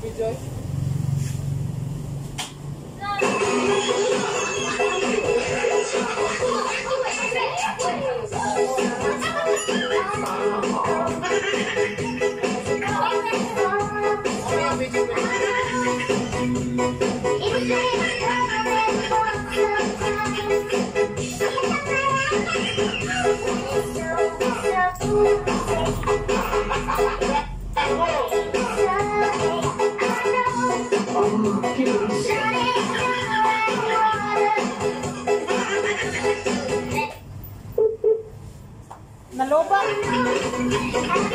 Naloba! はい。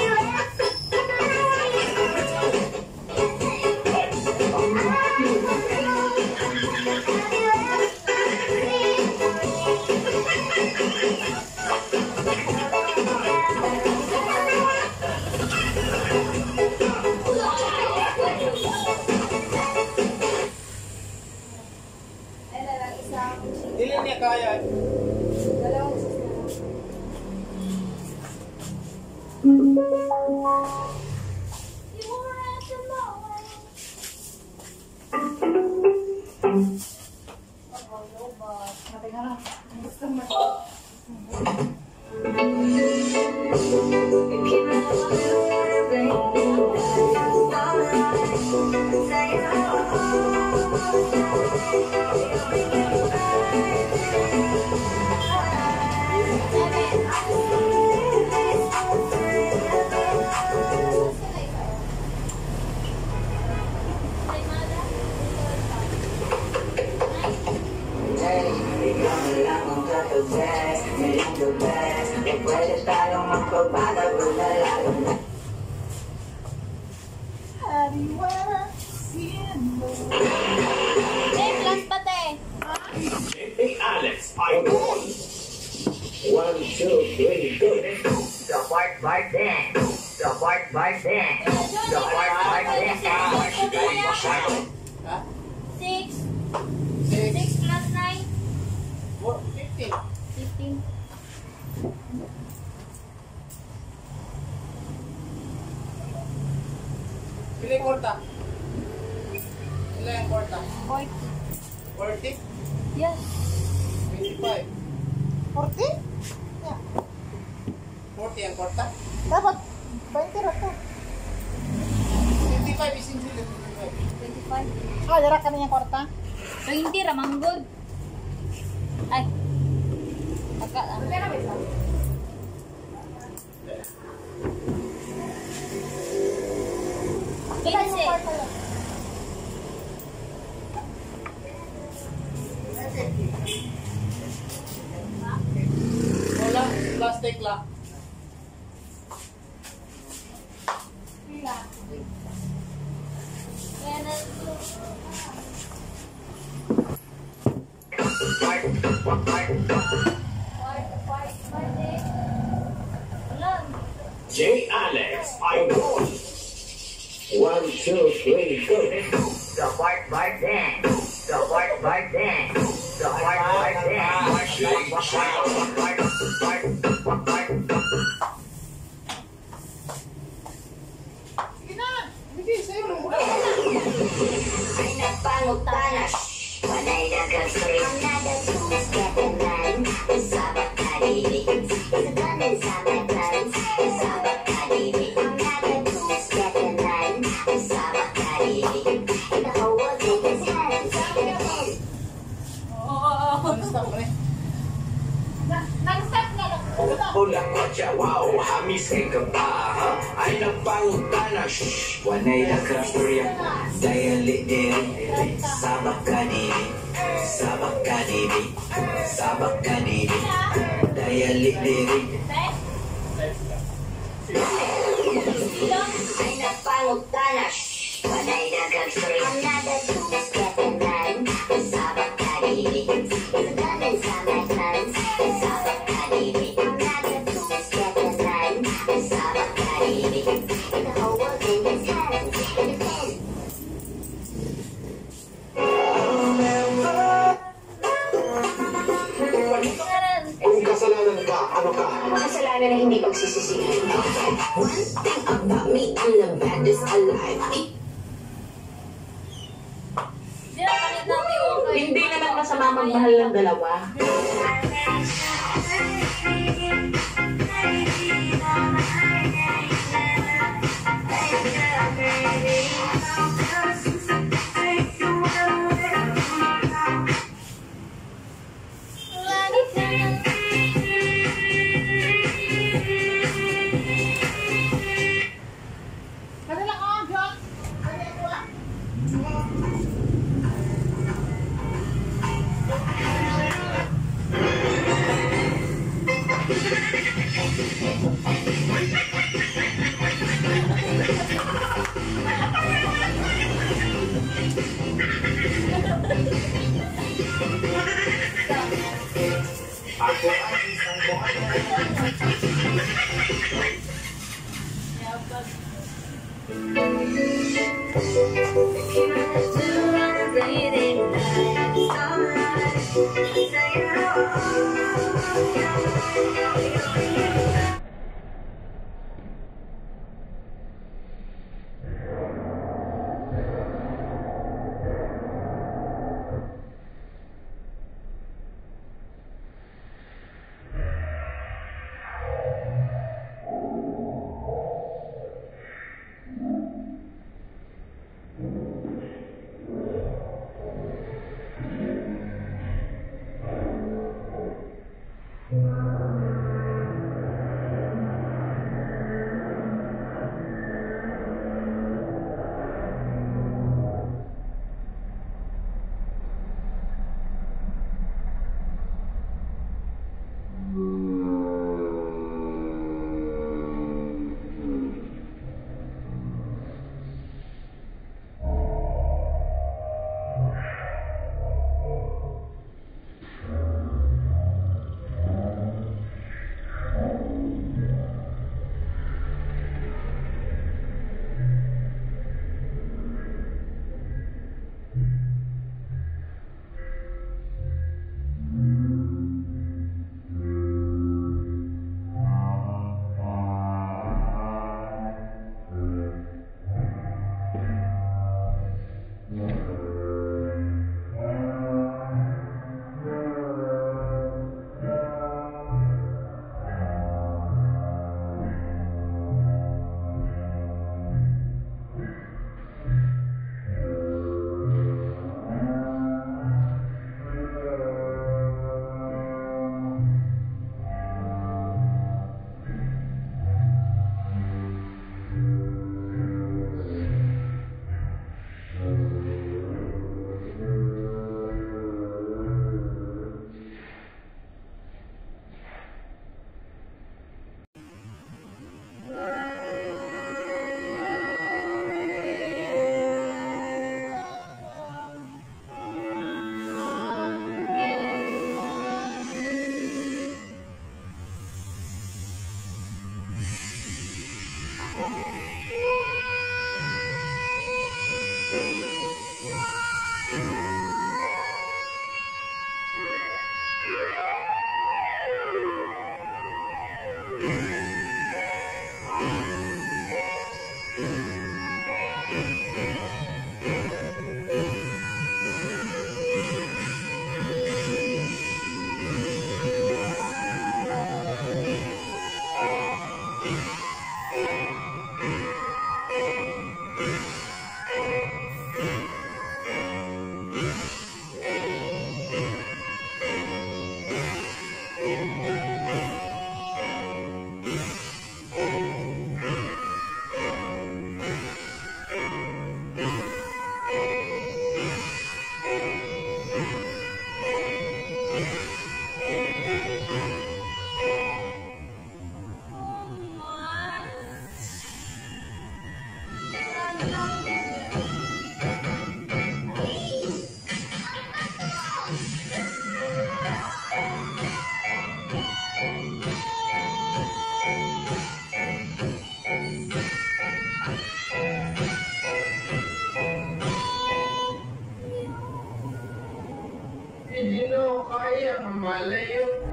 Alex, I. One, two, three, go. The white white dance. The white white dance. The white white dance. Six. Six. Six plus nine. Four, fifteen. Fifteen. Fifteen. Pili kwarta. Ilan yung kwarta? Forty. Forty? Yes. Boy. 40? Ya. 40 yang korta? Dapat 20 rata. 25 is included. 25. Oh, jarak kami yang korta. 20 ramanggod. Ay. Eh. Agak. Ah. J. Alex, I won. One, two, three, go. Lola Kocha, wow, hamis ka pa, ha? Ay, napangta na, shh, wanay na ka, priya, dayali diri, sabak ka diri, sabak ka diri, sabak ka diri, dayali diri, Kasalanan na hindi pagsisisihan. One thing about me, I'm the baddest alive. Hindi naman masama magmahal ng dalawa. Himalaya oh.